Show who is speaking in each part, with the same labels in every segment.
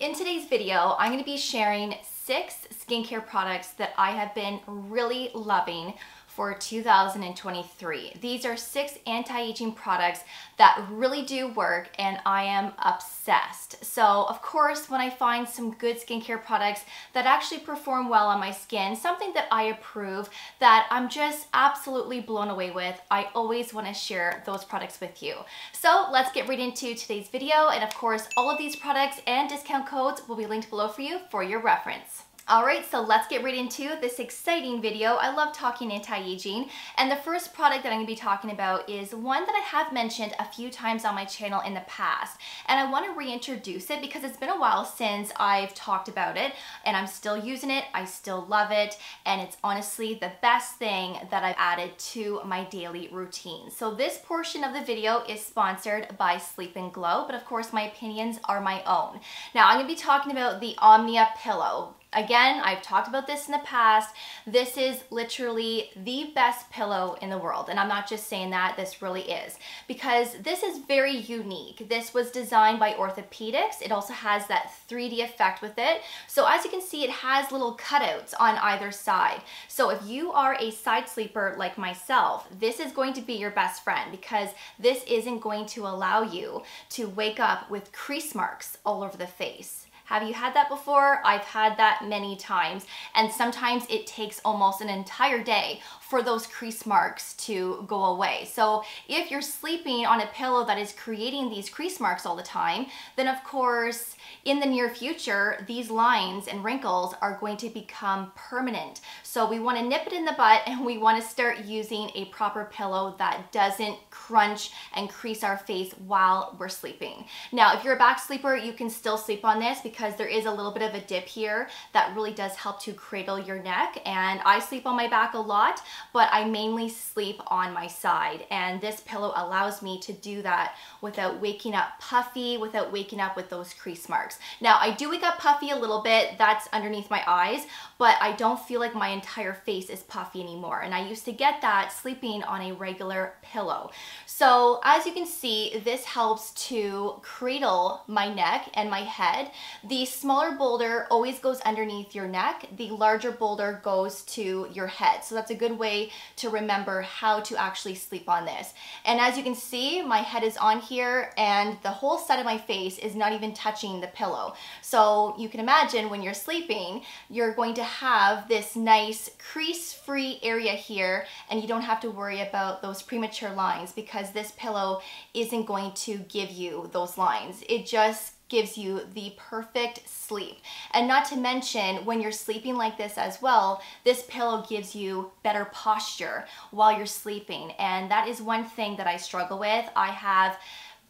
Speaker 1: In today's video, I'm gonna be sharing six skincare products that I have been really loving for 2023. These are six anti-aging products that really do work and I am obsessed. So of course, when I find some good skincare products that actually perform well on my skin, something that I approve, that I'm just absolutely blown away with, I always wanna share those products with you. So let's get right into today's video. And of course, all of these products and discount codes will be linked below for you for your reference. All right, so let's get right into this exciting video. I love talking anti-aging, and the first product that I'm gonna be talking about is one that I have mentioned a few times on my channel in the past, and I wanna reintroduce it because it's been a while since I've talked about it, and I'm still using it, I still love it, and it's honestly the best thing that I've added to my daily routine. So this portion of the video is sponsored by Sleep and Glow, but of course my opinions are my own. Now I'm gonna be talking about the Omnia Pillow. Again, I've talked about this in the past. This is literally the best pillow in the world. And I'm not just saying that, this really is. Because this is very unique. This was designed by orthopedics. It also has that 3D effect with it. So as you can see, it has little cutouts on either side. So if you are a side sleeper like myself, this is going to be your best friend because this isn't going to allow you to wake up with crease marks all over the face. Have you had that before? I've had that many times. And sometimes it takes almost an entire day for those crease marks to go away. So if you're sleeping on a pillow that is creating these crease marks all the time, then of course, in the near future, these lines and wrinkles are going to become permanent. So we wanna nip it in the butt and we wanna start using a proper pillow that doesn't crunch and crease our face while we're sleeping. Now, if you're a back sleeper, you can still sleep on this because there is a little bit of a dip here that really does help to cradle your neck. And I sleep on my back a lot, but I mainly sleep on my side. And this pillow allows me to do that without waking up puffy, without waking up with those crease marks. Now, I do wake up puffy a little bit, that's underneath my eyes, but I don't feel like my entire face is puffy anymore. And I used to get that sleeping on a regular pillow. So as you can see, this helps to cradle my neck and my head. The smaller boulder always goes underneath your neck. The larger boulder goes to your head. So that's a good way to remember how to actually sleep on this. And as you can see, my head is on here and the whole side of my face is not even touching the pillow. So you can imagine when you're sleeping, you're going to have this nice crease-free area here and you don't have to worry about those premature lines because this pillow isn't going to give you those lines. It just gives you the perfect sleep. And not to mention, when you're sleeping like this as well, this pillow gives you better posture while you're sleeping. And that is one thing that I struggle with. I have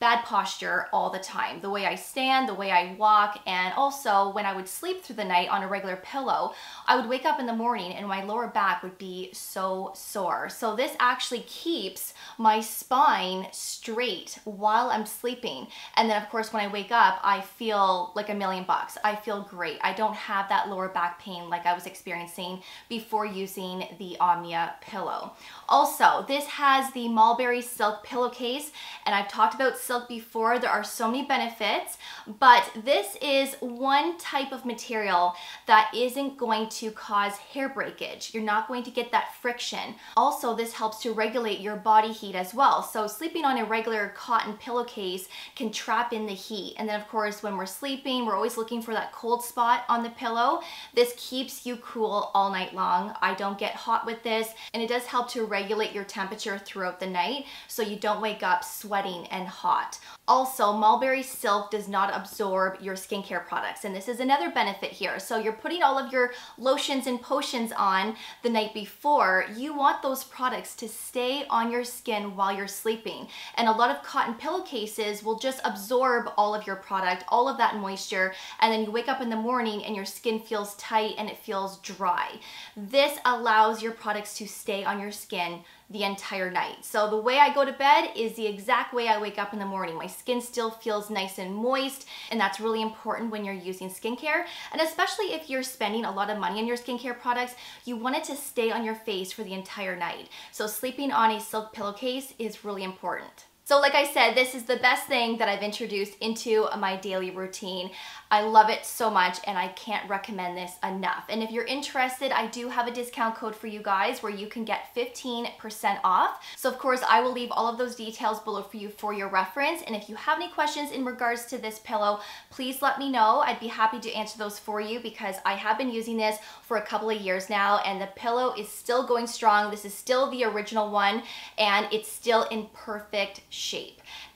Speaker 1: bad posture all the time. The way I stand, the way I walk, and also when I would sleep through the night on a regular pillow, I would wake up in the morning and my lower back would be so sore. So this actually keeps my spine straight while I'm sleeping. And then of course when I wake up, I feel like a million bucks. I feel great. I don't have that lower back pain like I was experiencing before using the Omnia pillow. Also, this has the Mulberry Silk pillowcase, and I've talked about silk before. There are so many benefits, but this is one type of material that isn't going to cause hair breakage. You're not going to get that friction. Also, this helps to regulate your body heat as well. So sleeping on a regular cotton pillowcase can trap in the heat. And then of course, when we're sleeping, we're always looking for that cold spot on the pillow. This keeps you cool all night long. I don't get hot with this, and it does help to regulate your temperature throughout the night so you don't wake up sweating and hot Also, mulberry silk does not absorb your skincare products, and this is another benefit here. So you're putting all of your lotions and potions on the night before. You want those products to stay on your skin while you're sleeping. And a lot of cotton pillowcases will just absorb all of your product, all of that moisture, and then you wake up in the morning and your skin feels tight and it feels dry. This allows your products to stay on your skin the entire night. So the way I go to bed is the exact way I wake up in the morning. My skin still feels nice and moist, and that's really important when you're using skincare. And especially if you're spending a lot of money on your skincare products, you want it to stay on your face for the entire night. So sleeping on a silk pillowcase is really important. So like I said, this is the best thing that I've introduced into my daily routine. I love it so much and I can't recommend this enough. And if you're interested, I do have a discount code for you guys where you can get 15% off. So of course, I will leave all of those details below for you for your reference. And if you have any questions in regards to this pillow, please let me know. I'd be happy to answer those for you because I have been using this for a couple of years now and the pillow is still going strong. This is still the original one and it's still in perfect shape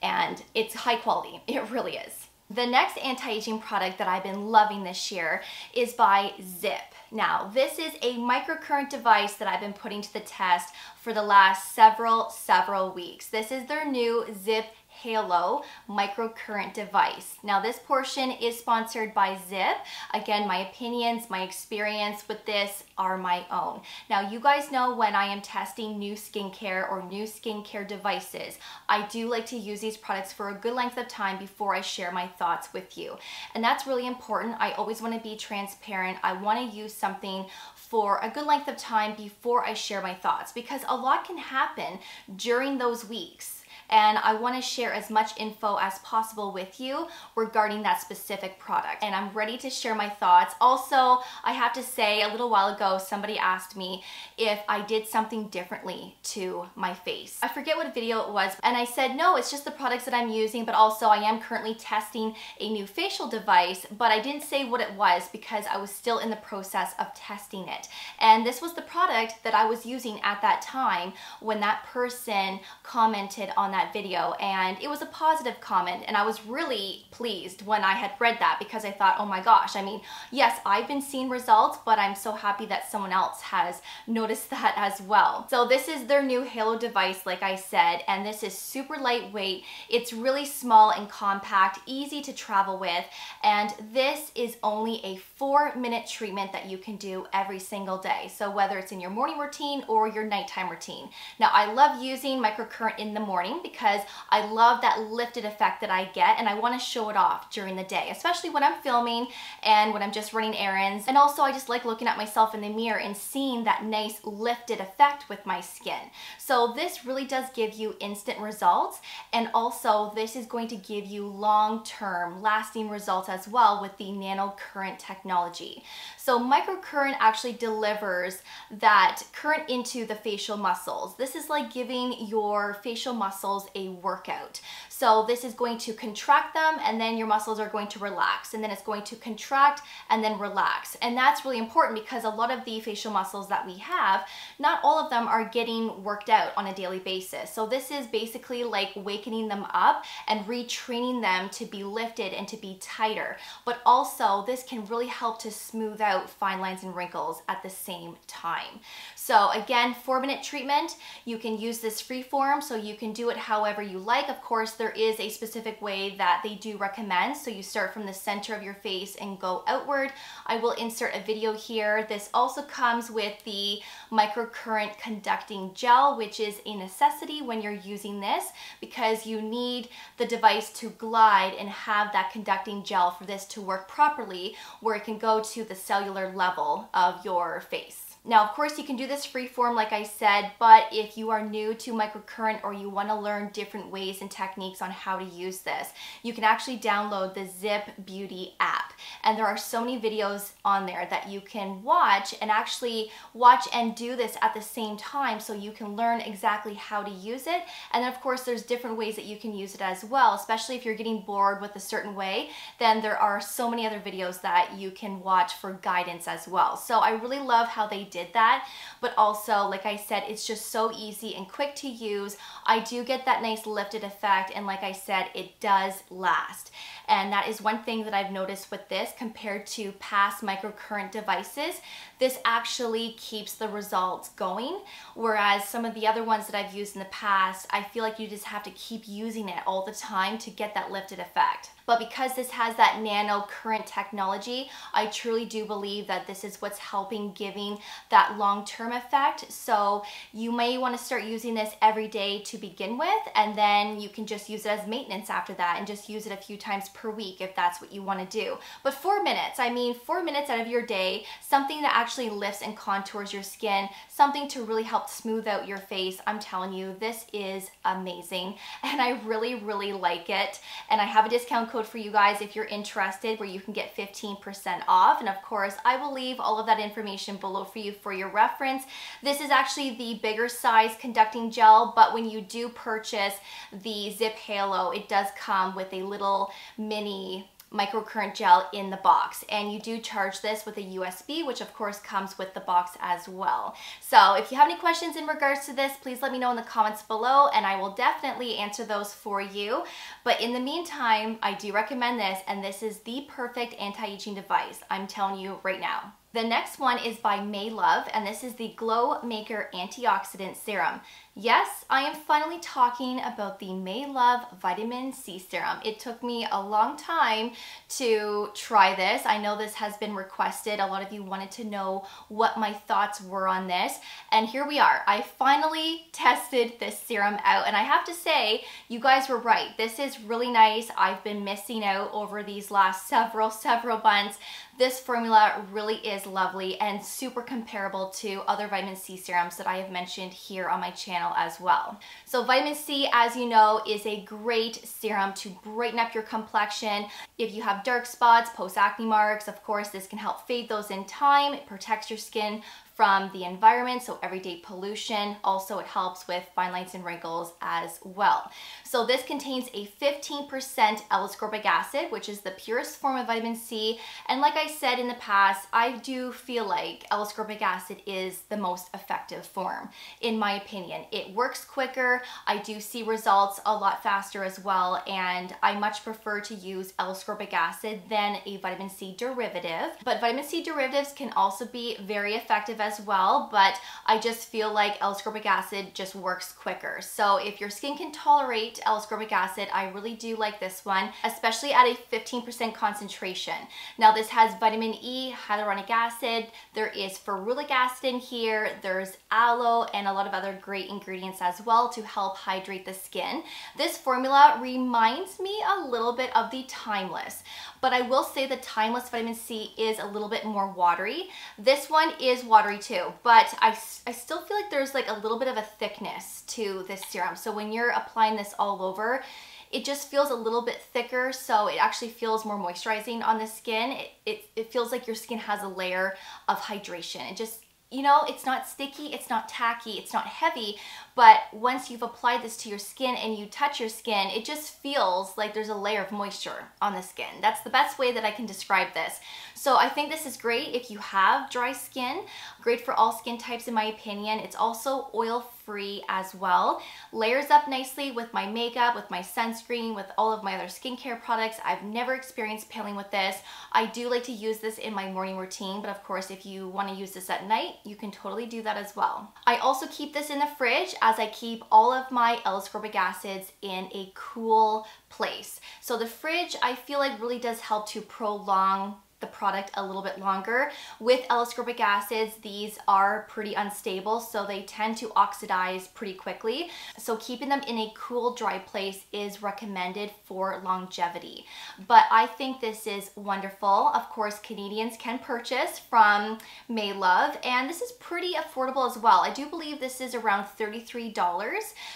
Speaker 1: and it's high quality. It really is. The next anti-aging product that I've been loving this year is by ZIIP. Now, this is a microcurrent device that I've been putting to the test for the last several, several weeks. This is their new Ziip Halo microcurrent device. Now this portion is sponsored by ZIIP. Again, my opinions, my experience with this are my own. Now you guys know when I am testing new skincare or new skincare devices, I do like to use these products for a good length of time before I share my thoughts with you. And that's really important. I always wanna be transparent. I wanna use something for a good length of time before I share my thoughts because a lot can happen during those weeks and I want to share as much info as possible with you regarding that specific product. And I'm ready to share my thoughts. Also, I have to say a little while ago, somebody asked me if I did something differently to my face. I forget what video it was, and I said, no, it's just the products that I'm using, but also I am currently testing a new facial device, but I didn't say what it was because I was still in the process of testing it. And this was the product that I was using at that time when that person commented on that that video and it was a positive comment and I was really pleased when I had read that because I thought, oh my gosh, I mean, yes, I've been seeing results, but I'm so happy that someone else has noticed that as well. So this is their new Halo device, like I said, and this is super lightweight. It's really small and compact, easy to travel with, and this is only a four minute treatment that you can do every single day. So whether it's in your morning routine or your nighttime routine. Now I love using microcurrent in the morning because I love that lifted effect that I get and I wanna show it off during the day, especially when I'm filming and when I'm just running errands. And also I just like looking at myself in the mirror and seeing that nice lifted effect with my skin. So this really does give you instant results and also this is going to give you long-term lasting results as well with the nano current technology. So microcurrent actually delivers that current into the facial muscles. This is like giving your facial muscles muscles a workout. So this is going to contract them and then your muscles are going to relax and then it's going to contract and then relax. And that's really important because a lot of the facial muscles that we have, not all of them are getting worked out on a daily basis. So this is basically like wakening them up and retraining them to be lifted and to be tighter. But also this can really help to smooth out fine lines and wrinkles at the same time. So again, four minute treatment, you can use this free form so you can do it however you like. Of course, there is a specific way that they do recommend. So you start from the center of your face and go outward. I will insert a video here. This also comes with the microcurrent conducting gel, which is a necessity when you're using this because you need the device to glide and have that conducting gel for this to work properly where it can go to the cellular level of your face. Now, of course, you can do this free form, like I said, but if you are new to microcurrent or you want to learn different ways and techniques on how to use this, you can actually download the ZIIP Beauty app. And there are so many videos on there that you can watch and actually watch and do this at the same time so you can learn exactly how to use it. And then, of course, there's different ways that you can use it as well, especially if you're getting bored with a certain way, then there are so many other videos that you can watch for guidance as well. So I really love how they did that. But also, like I said, it's just so easy and quick to use. I do get that nice lifted effect. And like I said, it does last. And that is one thing that I've noticed with this compared to past microcurrent devices. This actually keeps the results going. Whereas some of the other ones that I've used in the past, I feel like you just have to keep using it all the time to get that lifted effect. But because this has that nano current technology, I truly do believe that this is what's helping giving that long-term effect. So you may want to start using this every day to begin with, and then you can just use it as maintenance after that and just use it a few times per week if that's what you want to do. But four minutes, I mean, four minutes out of your day, something that actually lifts and contours your skin, something to really help smooth out your face. I'm telling you, this is amazing and I really, really like it. And I have a discount code for you guys if you're interested where you can get 15% off. And of course, I will leave all of that information below for you for your reference. This is actually the bigger size conducting gel, but when you do purchase the ZIIP Halo, it does come with a little mini microcurrent gel in the box and you do charge this with a USB which of course comes with the box as well. So if you have any questions in regards to this please let me know in the comments below and I will definitely answer those for you. But in the meantime I do recommend this and this is the perfect anti-aging device I'm telling you right now. The next one is by Maelove, and this is the Glow Maker Antioxidant Serum. Yes, I am finally talking about the Maelove Vitamin C Serum. It took me a long time to try this. I know this has been requested. A lot of you wanted to know what my thoughts were on this, and here we are. I finally tested this serum out, and I have to say, you guys were right. This is really nice. I've been missing out over these last several, several months. This formula really is lovely and super comparable to other vitamin C serums that I have mentioned here on my channel as well. So vitamin C, as you know, is a great serum to brighten up your complexion. If you have dark spots, post-acne marks, of course, this can help fade those in time. It protects your skin from the environment, so everyday pollution. Also, it helps with fine lines and wrinkles as well. So this contains a 15% L-ascorbic acid, which is the purest form of vitamin C. And like I said in the past, I do feel like L-ascorbic acid is the most effective form, in my opinion. It works quicker. I do see results a lot faster as well, and I much prefer to use L-ascorbic acid than a vitamin C derivative. But vitamin C derivatives can also be very effective as well, but I just feel like L-ascorbic acid just works quicker. So if your skin can tolerate L-ascorbic acid, I really do like this one, especially at a 15% concentration. Now this has vitamin E, hyaluronic acid, there is ferulic acid in here, there's aloe, and a lot of other great ingredients as well to help hydrate the skin. This formula reminds me a little bit of the Timeless, but I will say the Timeless Vitamin C is a little bit more watery. This one is watery too, but I, I still feel like there's like a little bit of a thickness to this serum. So when you're applying this all over, it just feels a little bit thicker so it actually feels more moisturizing on the skin. It, it, it feels like your skin has a layer of hydration. It just you know, it's not sticky, it's not tacky, it's not heavy, but once you've applied this to your skin and you touch your skin, it just feels like there's a layer of moisture on the skin. That's the best way that I can describe this. So I think this is great if you have dry skin, great for all skin types in my opinion. It's also oil free as well. Layers up nicely with my makeup, with my sunscreen, with all of my other skincare products. I've never experienced peeling with this. I do like to use this in my morning routine, but of course if you want to use this at night, you can totally do that as well. I also keep this in the fridge as I keep all of my L-ascorbic acids in a cool place. So the fridge I feel like really does help to prolong the product a little bit longer. With L-ascorbic acids, these are pretty unstable, so they tend to oxidize pretty quickly. So keeping them in a cool, dry place is recommended for longevity. But I think this is wonderful. Of course, Canadians can purchase from Maelove, and this is pretty affordable as well. I do believe this is around $33.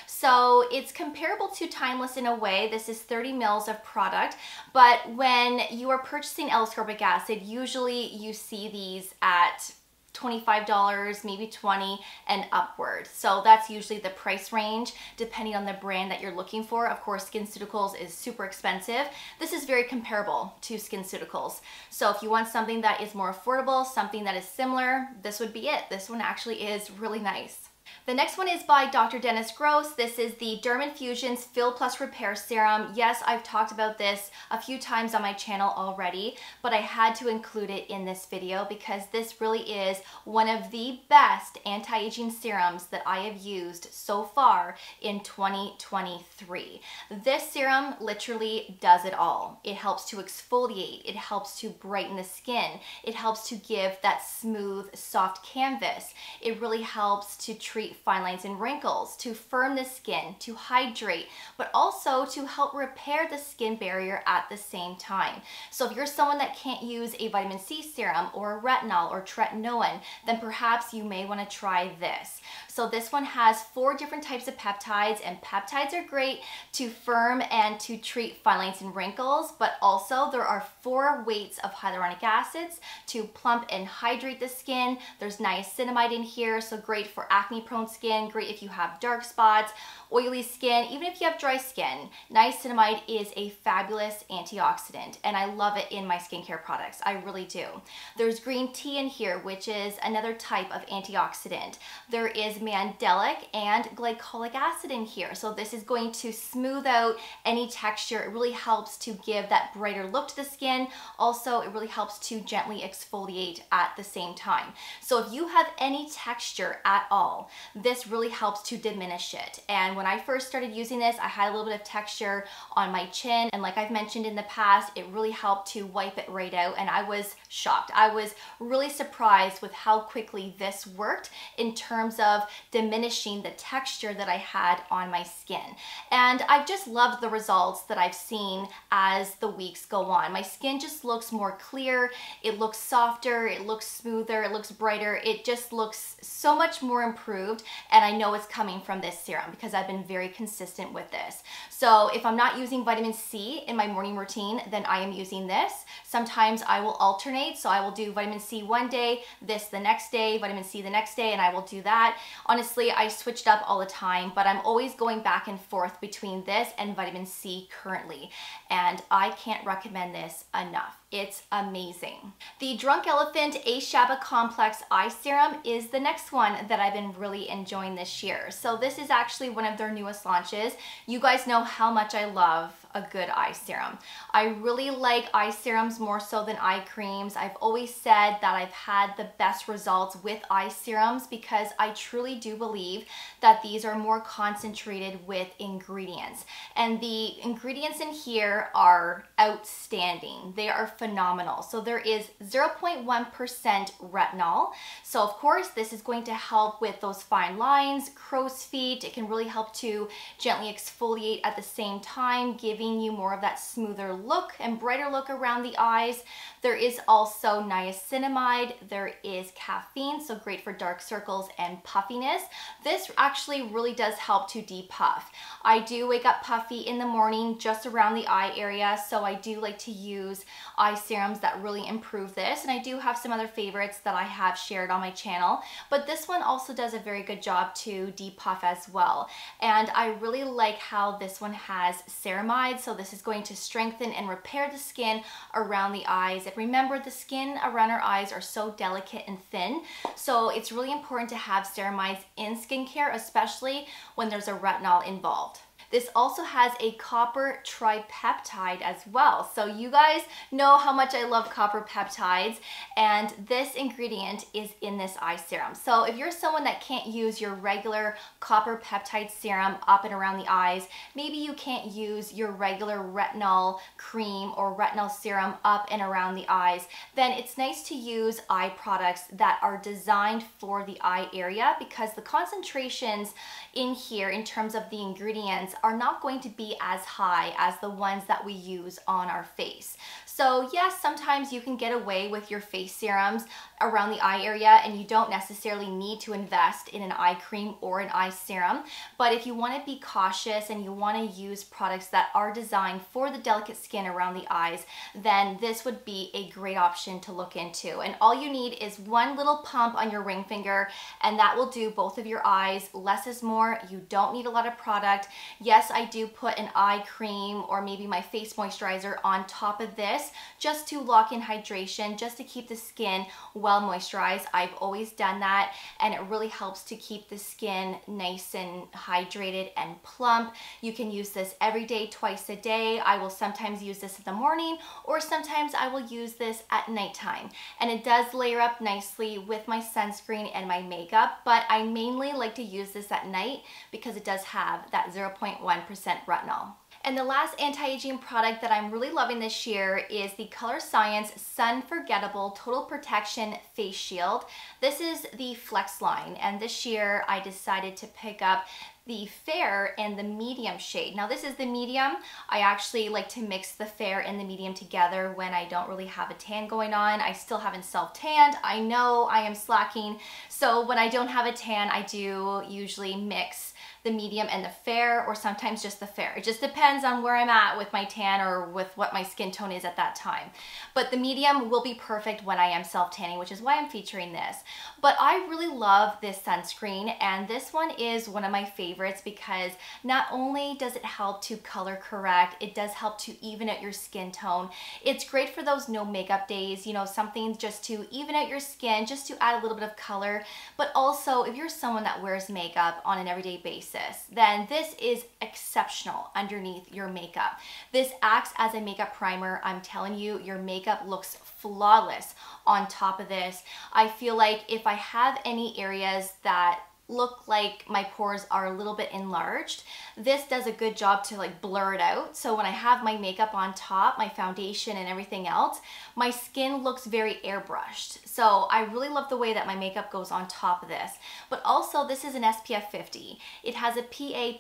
Speaker 1: So it's comparable to Timeless in a way. This is 30 mils of product, but when you are purchasing L-ascorbic acid, acid, usually you see these at $25, maybe 20 and upward. So that's usually the price range depending on the brand that you're looking for. Of course, SkinCeuticals is super expensive. This is very comparable to SkinCeuticals. So if you want something that is more affordable, something that is similar, this would be it. This one actually is really nice. The next one is by Dr. Dennis Gross. This is the Derm Fill Plus Repair Serum. Yes, I've talked about this a few times on my channel already, but I had to include it in this video because this really is one of the best anti-aging serums that I have used so far in 2023. This serum literally does it all. It helps to exfoliate, it helps to brighten the skin, it helps to give that smooth, soft canvas. It really helps to treat fine lines and wrinkles, to firm the skin, to hydrate, but also to help repair the skin barrier at the same time. So if you're someone that can't use a vitamin C serum or retinol or tretinoin, then perhaps you may want to try this. So this one has four different types of peptides and peptides are great to firm and to treat fine lines and wrinkles, but also there are four weights of hyaluronic acids to plump and hydrate the skin. There's niacinamide in here, so great for acne prone skin, great if you have dark spots, oily skin, even if you have dry skin. Niacinamide is a fabulous antioxidant and I love it in my skincare products. I really do. There's green tea in here, which is another type of antioxidant. There is mandelic and glycolic acid in here. So this is going to smooth out any texture. It really helps to give that brighter look to the skin. Also, it really helps to gently exfoliate at the same time. So if you have any texture at all, this really helps to diminish it. And when I first started using this, I had a little bit of texture on my chin. And like I've mentioned in the past, it really helped to wipe it right out. And I was shocked. I was really surprised with how quickly this worked in terms of diminishing the texture that I had on my skin. And I've just loved the results that I've seen as the weeks go on. My skin just looks more clear. It looks softer. It looks smoother. It looks brighter. It just looks so much more improved. And I know it's coming from this serum because I've been very consistent with this. So if I'm not using vitamin C in my morning routine, then I am using this. Sometimes I will alternate. So I will do vitamin C one day, this the next day, vitamin C the next day, and I will do that. Honestly, I switched up all the time, but I'm always going back and forth between this and vitamin C currently. And I can't recommend this enough. It's amazing. The Drunk Elephant A-Shaba Complex Eye Serum is the next one that I've been really enjoying this year. So this is actually one of their newest launches. You guys know how much I love a good eye serum. I really like eye serums more so than eye creams. I've always said that I've had the best results with eye serums because I truly do believe that these are more concentrated with ingredients. And the ingredients in here are outstanding. They are phenomenal. So there is 0.1% retinol. So of course this is going to help with those fine lines, crow's feet. It can really help to gently exfoliate at the same time, giving you more of that smoother look and brighter look around the eyes. There is also niacinamide. There is caffeine, so great for dark circles and puffiness. This actually really does help to depuff. I do wake up puffy in the morning just around the eye area, so I do like to use eye serums that really improve this. And I do have some other favorites that I have shared on my channel, but this one also does a very good job to depuff as well. And I really like how this one has ceramide, so this is going to strengthen and repair the skin around the eyes. And remember, the skin around our eyes are so delicate and thin, so it's really important to have ceramides in skincare, especially when there's a retinol involved. This also has a copper tripeptide as well. So you guys know how much I love copper peptides and this ingredient is in this eye serum. So if you're someone that can't use your regular copper peptide serum up and around the eyes, maybe you can't use your regular retinol cream or retinol serum up and around the eyes, then it's nice to use eye products that are designed for the eye area because the concentrations in here in terms of the ingredients are not going to be as high as the ones that we use on our face. So yes, sometimes you can get away with your face serums around the eye area and you don't necessarily need to invest in an eye cream or an eye serum. But if you want to be cautious and you want to use products that are designed for the delicate skin around the eyes, then this would be a great option to look into. And all you need is one little pump on your ring finger and that will do both of your eyes. Less is more. You don't need a lot of product. Yes, I do put an eye cream or maybe my face moisturizer on top of this just to lock in hydration, just to keep the skin well moisturized. I've always done that and it really helps to keep the skin nice and hydrated and plump. You can use this every day, twice a day. I will sometimes use this in the morning or sometimes I will use this at nighttime. And it does layer up nicely with my sunscreen and my makeup, but I mainly like to use this at night because it does have that 0.1% retinol. And the last anti-aging product that I'm really loving this year is the Colorescience Sunforgettable Total Protection Face Shield. This is the Flex line and this year I decided to pick up the fair and the medium shade. Now this is the medium. I actually like to mix the fair and the medium together when I don't really have a tan going on. I still haven't self-tanned. I know I am slacking. So when I don't have a tan, I do usually mix the medium and the fair or sometimes just the fair. It just depends on where I'm at with my tan or with what my skin tone is at that time. But the medium will be perfect when I am self-tanning, which is why I'm featuring this. But I really love this sunscreen and this one is one of my favorites because not only does it help to color correct, it does help to even out your skin tone. It's great for those no makeup days, you know, something just to even out your skin, just to add a little bit of color. But also if you're someone that wears makeup on an everyday basis, then this is exceptional underneath your makeup. This acts as a makeup primer. I'm telling you, your makeup looks flawless on top of this. I feel like if I have any areas that look like my pores are a little bit enlarged. This does a good job to like blur it out. So when I have my makeup on top, my foundation and everything else, my skin looks very airbrushed. So I really love the way that my makeup goes on top of this. But also this is an SPF 50. It has a PA++++.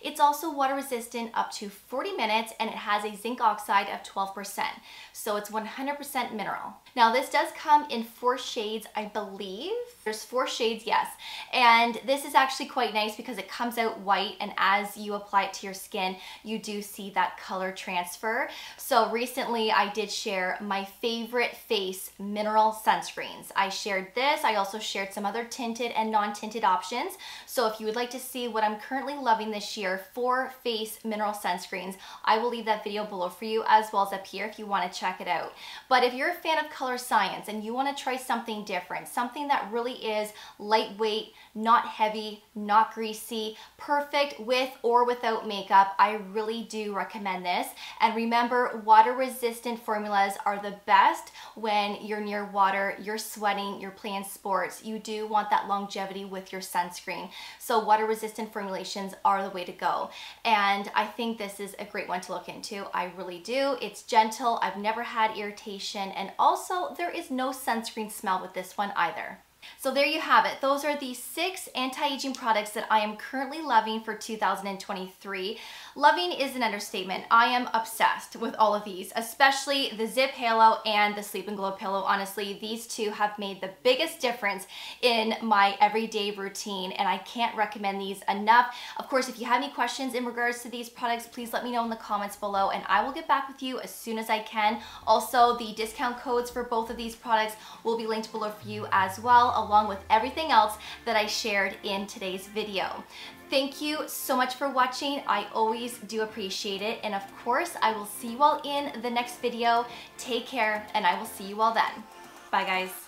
Speaker 1: It's also water resistant up to 40 minutes and it has a zinc oxide of 12%. So it's 100% mineral. Now this does come in four shades, I believe. There's four shades, yes. And this is actually quite nice because it comes out white and as you apply it to your skin, you do see that color transfer. So recently I did share my favorite face mineral sunscreens. I shared this. I also shared some other tinted and non-tinted options. So if you would like to see what I'm currently loving this year for face mineral sunscreens, I will leave that video below for you as well as up here if you want to check it out. But if you're a fan of Colorescience and you want to try something different, something that really is lightweight, not heavy, not greasy, perfect with or without makeup. I really do recommend this. And remember, water resistant formulas are the best when you're near water, you're sweating, you're playing sports. You do want that longevity with your sunscreen. So water resistant formulations are the way to go. And I think this is a great one to look into. I really do. It's gentle. I've never had irritation. And also there is no sunscreen smell with this one either. So there you have it. Those are the six anti-aging products that I am currently loving for 2023. Loving is an understatement. I am obsessed with all of these, especially the ZIIP Halo and the Sleep and Glow Pillow. Honestly, these two have made the biggest difference in my everyday routine and I can't recommend these enough. Of course, if you have any questions in regards to these products, please let me know in the comments below and I will get back with you as soon as I can. Also, the discount codes for both of these products will be linked below for you as well along with everything else that I shared in today's video. Thank you so much for watching. I always do appreciate it. And of course, I will see you all in the next video. Take care, and I will see you all then. Bye, guys.